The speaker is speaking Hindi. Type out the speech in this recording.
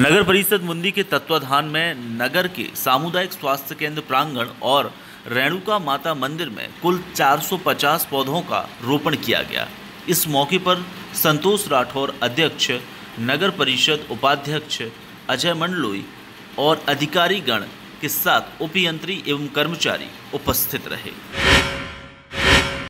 नगर परिषद मुंदी के तत्वाधान में नगर के सामुदायिक स्वास्थ्य केंद्र प्रांगण और रेणुका माता मंदिर में कुल 450 पौधों का रोपण किया गया। इस मौके पर संतोष राठौर अध्यक्ष, नगर परिषद उपाध्यक्ष अजय मंडलोई और अधिकारी गण के साथ उपयंत्री एवं कर्मचारी उपस्थित रहे।